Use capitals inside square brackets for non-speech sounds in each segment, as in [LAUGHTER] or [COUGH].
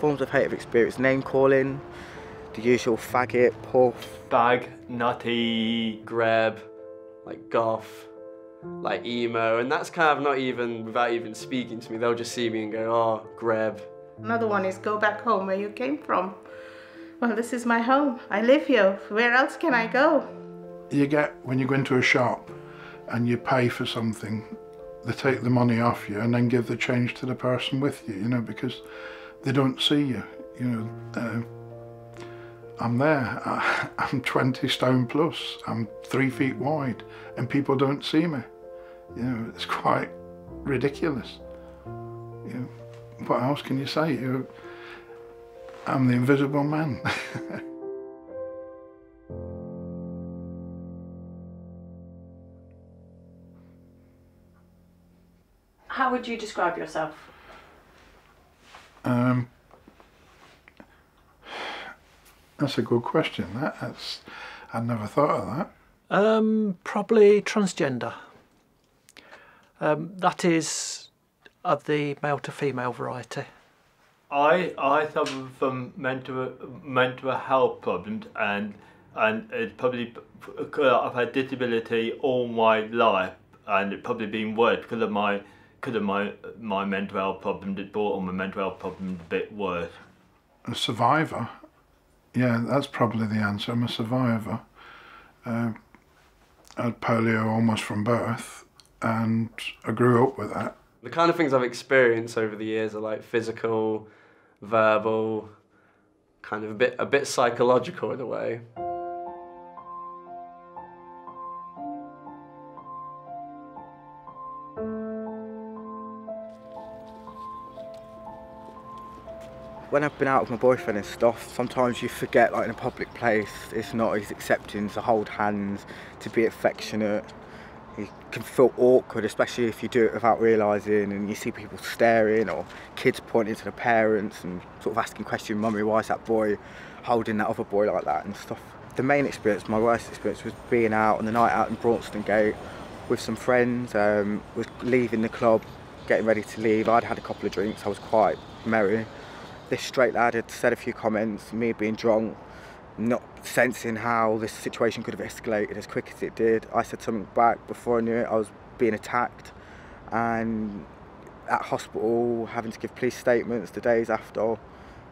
forms of hate I've experienced name calling, the usual faggot, puff, bag, nutty, grab, like goth, like emo, and that's kind of not even without even speaking to me. They'll just see me and go, "Oh, grab." Another one is go back home where you came from. Well, this is my home. I live here. Where else can I go? You get when you go into a shop and you pay for something, they take the money off you and then give the change to the person with you, you know, because they don't see you. You know, uh, I'm there. I, [LAUGHS] I'm 20 stone plus. I'm three feet wide, and people don't see me. You know, it's quite ridiculous. You know, what else can you say? You I'm the invisible man. [LAUGHS] How would you describe yourself? Um, that's a good question. That, that's I'd never thought of that. Um, probably transgender. Um, that is of the male to female variety. I I suffer from mental mental health problems and and it's probably I've had disability all my life and it's probably been worse because of my because of my my mental health problems. It brought on my mental health problems a bit worse. A survivor. Yeah, that's probably the answer. I'm a survivor. Uh, I had polio almost from birth, and I grew up with that. The kind of things I've experienced over the years are like physical, verbal, kind of a bit a bit psychological in a way. When I've been out with my boyfriend and stuff, sometimes you forget like in a public place, it's not as accepting to hold hands, to be affectionate. You can feel awkward, especially if you do it without realising and you see people staring or kids pointing to the parents and sort of asking questions, mummy, why is that boy holding that other boy like that and stuff. The main experience, my worst experience was being out on the night out in Braunstone Gate with some friends, um, was leaving the club, getting ready to leave. I'd had a couple of drinks, I was quite merry this straight lad had said a few comments, me being drunk, not sensing how this situation could have escalated as quick as it did. I said something back before I knew it, I was being attacked and at hospital having to give police statements the days after.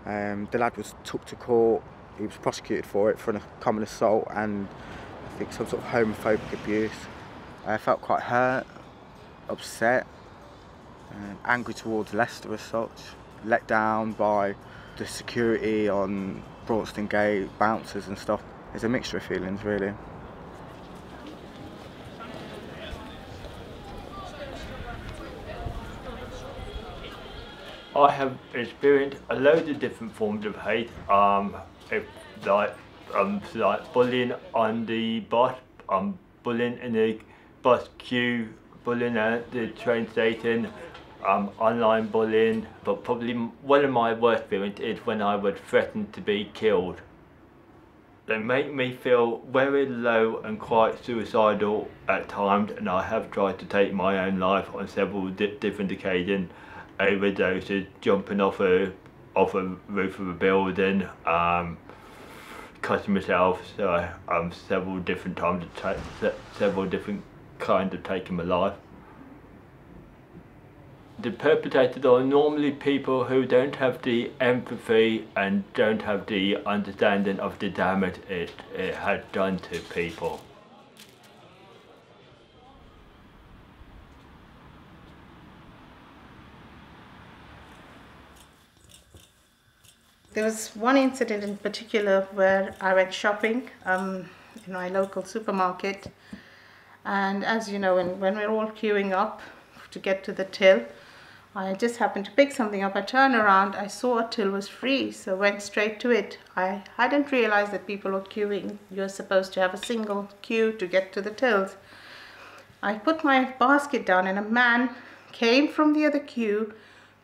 Um, the lad was took to court, he was prosecuted for it for a common assault and I think some sort of homophobic abuse. I felt quite hurt, upset, uh, angry towards Leicester as such let down by the security on Braunstone Gate, bouncers and stuff. There's a mixture of feelings really. I have experienced a load of different forms of hate. Um, if, like um, like bullying on the bus, um, bullying in the bus queue, bullying at the train station, um, online bullying, but probably one of my worst feelings is when I would threaten to be killed. They make me feel very low and quite suicidal at times, and I have tried to take my own life on several di different occasions. Overdoses, jumping off a off a roof of a building, um, cutting myself. So um, several different times, several different kinds of taking my life the perpetrators are normally people who don't have the empathy and don't have the understanding of the damage it, it had done to people. There was one incident in particular where I went shopping um, in my local supermarket and as you know when, when we're all queuing up to get to the till I just happened to pick something up. I turned around, I saw a till was free, so went straight to it. I hadn't realized that people were queuing. You're supposed to have a single queue to get to the tills. I put my basket down and a man came from the other queue,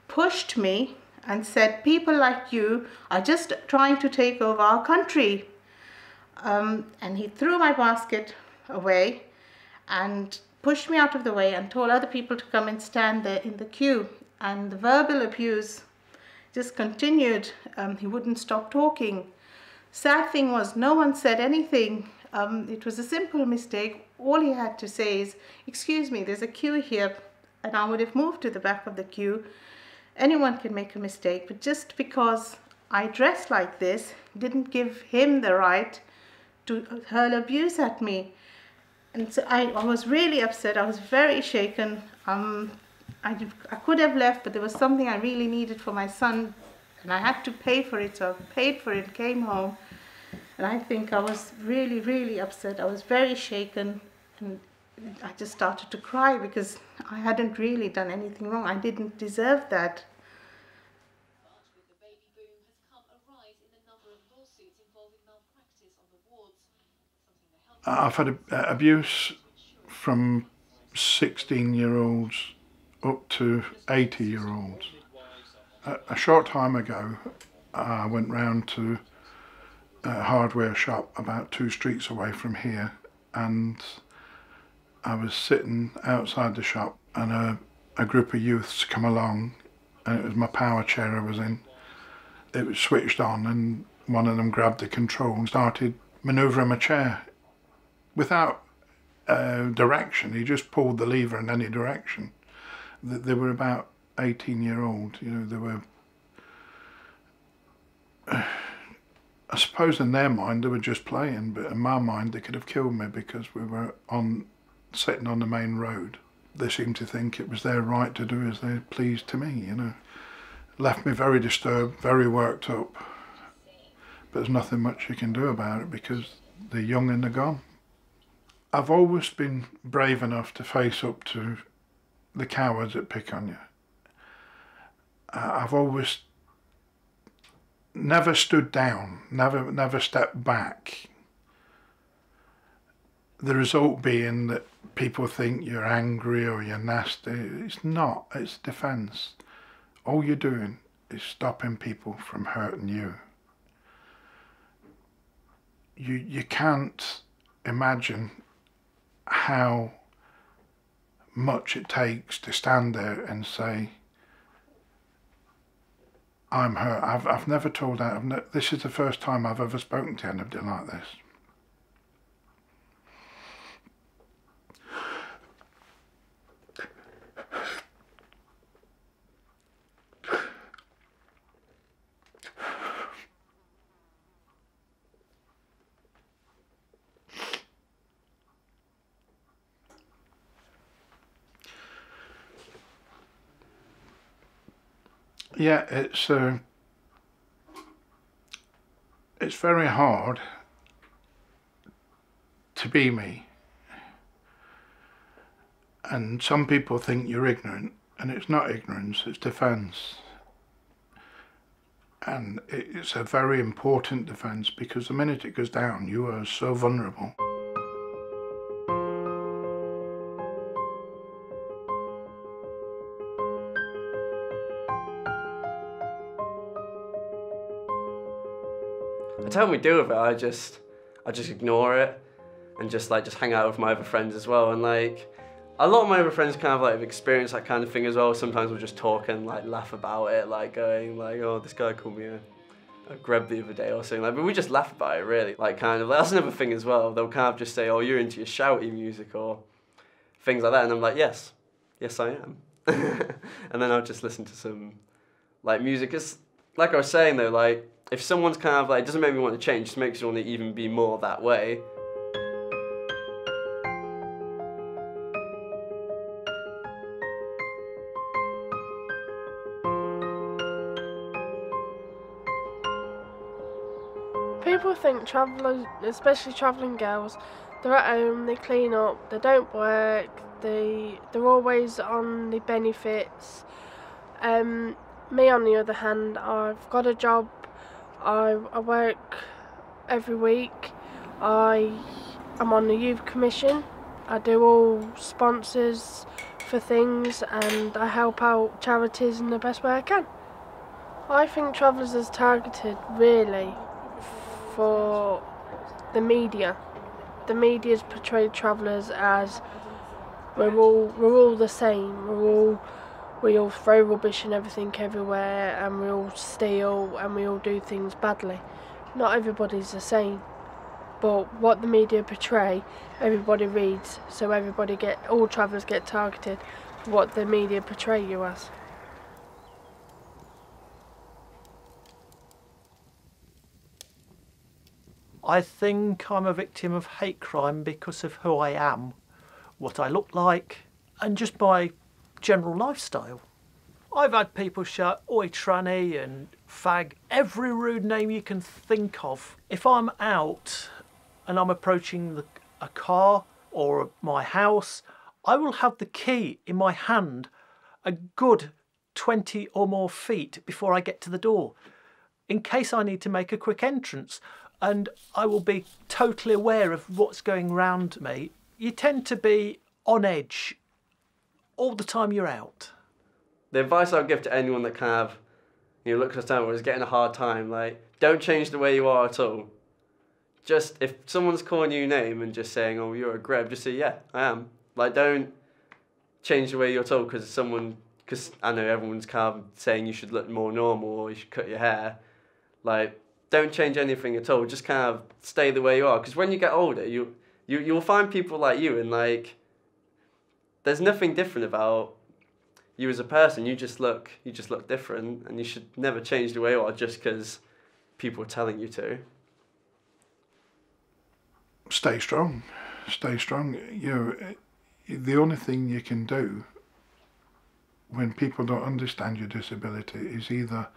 pushed me and said, people like you are just trying to take over our country. Um, and he threw my basket away and pushed me out of the way and told other people to come and stand there in the queue and the verbal abuse just continued. Um, he wouldn't stop talking. Sad thing was, no one said anything. Um, it was a simple mistake. All he had to say is, Excuse me, there's a queue here. And I would have moved to the back of the queue. Anyone can make a mistake, but just because I dress like this didn't give him the right to hurl abuse at me. And so I, I was really upset. I was very shaken. Um, I, I could have left, but there was something I really needed for my son, and I had to pay for it. So I paid for it, came home, and I think I was really, really upset. I was very shaken, and I just started to cry because I hadn't really done anything wrong. I didn't deserve that. With the baby boom has come a rise in the number of lawsuits involving malpractice on the wards. Something the health I've had a, abuse from 16 year olds up to 80 year olds. A, a short time ago, I went round to a hardware shop about two streets away from here and I was sitting outside the shop and a, a group of youths come along and it was my power chair I was in. It was switched on and one of them grabbed the control and started manoeuvring my chair without uh, direction. He just pulled the lever in any direction. They were about 18 year old, you know, they were. [SIGHS] I suppose in their mind they were just playing, but in my mind they could have killed me because we were on sitting on the main road. They seemed to think it was their right to do as they pleased to me, you know. Left me very disturbed, very worked up. But there's nothing much you can do about it because they're young and they're gone. I've always been brave enough to face up to the cowards that pick on you. I've always never stood down, never never stepped back. The result being that people think you're angry or you're nasty. It's not. It's defence. All you're doing is stopping people from hurting you. You you can't imagine how much it takes to stand there and say, I'm hurt. I've, I've never told that. I've this is the first time I've ever spoken to anybody like this. Yeah, it's uh, it's very hard to be me. And some people think you're ignorant, and it's not ignorance, it's defence. And it's a very important defence because the minute it goes down, you are so vulnerable. Them we deal with it. I just, I just ignore it, and just like just hang out with my other friends as well. And like, a lot of my other friends kind of like have experienced that kind of thing as well. Sometimes we'll just talk and like laugh about it, like going like, oh, this guy called me a, a grub the other day or something. Like, but we just laugh about it really. Like, kind of. That's another thing as well. They'll kind of just say, oh, you're into your shouty music or things like that, and I'm like, yes, yes, I am. [LAUGHS] and then I'll just listen to some like music. It's like I was saying though, like if someone's kind of like it doesn't make me want to change, just makes me want to even be more that way. People think travellers, especially travelling girls, they're at home, they clean up, they don't work, they they're always on the benefits. Um, me, on the other hand, I've got a job. I I work every week. I am on the youth commission. I do all sponsors for things, and I help out charities in the best way I can. I think travellers is targeted really for the media. The media's portrayed travellers as we're all we're all the same. We're all we all throw rubbish and everything everywhere and we all steal and we all do things badly. Not everybody's the same. But what the media portray, everybody reads, so everybody get all travellers get targeted for what the media portray you as. I think I'm a victim of hate crime because of who I am, what I look like, and just my general lifestyle. I've had people shout oi tranny and fag, every rude name you can think of. If I'm out and I'm approaching the, a car or my house, I will have the key in my hand a good 20 or more feet before I get to the door in case I need to make a quick entrance and I will be totally aware of what's going round me. You tend to be on edge all the time you're out. The advice I would give to anyone that kind of you know looks at someone is getting a hard time, like don't change the way you are at all. Just if someone's calling you a name and just saying, "Oh, you're a greb," just say, "Yeah, I am." Like don't change the way you're told because someone because I know everyone's kind of saying you should look more normal or you should cut your hair. Like don't change anything at all. Just kind of stay the way you are. Because when you get older, you you you'll find people like you, and like there's nothing different about you as a person. You just look you just look different, and you should never change the way you are just because people are telling you to. Stay strong. Stay strong. You know, the only thing you can do when people don't understand your disability is either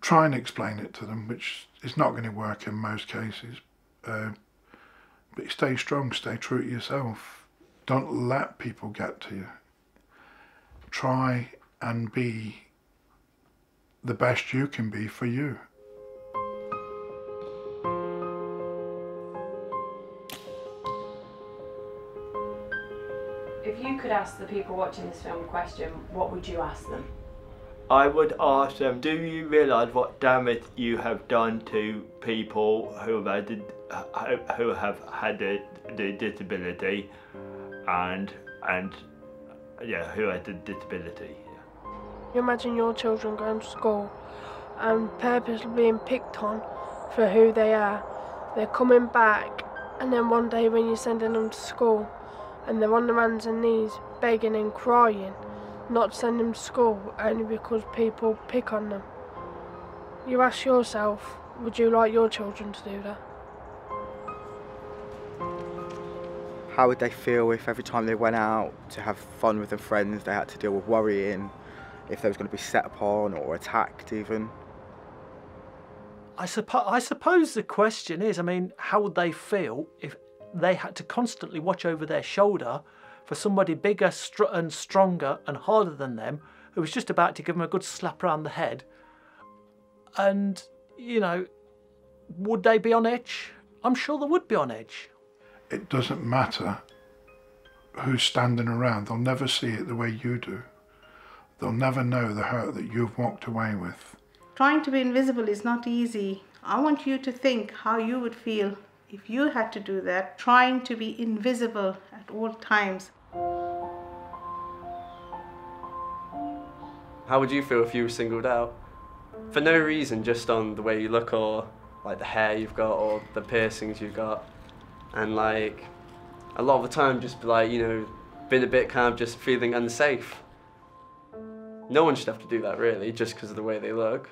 try and explain it to them, which is not going to work in most cases. Uh, but stay strong, stay true to yourself. Don't let people get to you. Try and be the best you can be for you. If you could ask the people watching this film a question, what would you ask them? I would ask them, do you realise what damage you have done to people who have had, a- who have had a, the disability and and yeah, who had the disability? You imagine your children going to school and purposely being picked on for who they are. They're coming back, and then one day when you're sending them to school and they're on their hands and knees begging and crying, not to send them to school only because people pick on them. You ask yourself, would you like your children to do that? How would they feel if every time they went out to have fun with their friends they had to deal with worrying if they was going to be set upon or attacked even? I, suppo- I suppose the question is, I mean, how would they feel if they had to constantly watch over their shoulder for somebody bigger str- and stronger and harder than them who was just about to give them a good slap around the head? And, you know, would they be on edge? I'm sure they would be on edge. It doesn't matter who's standing around, they'll never see it the way you do. They'll never know the hurt that you've walked away with. Trying to be invisible is not easy. I want you to think how you would feel if you had to do that, trying to be invisible at all times. How would you feel if you were singled out? For no reason, just on the way you look or like the hair you've got or the piercings you've got. And like a lot of the time just like, you know, been a bit kind of just feeling unsafe. No one should have to do that really, just because of the way they look.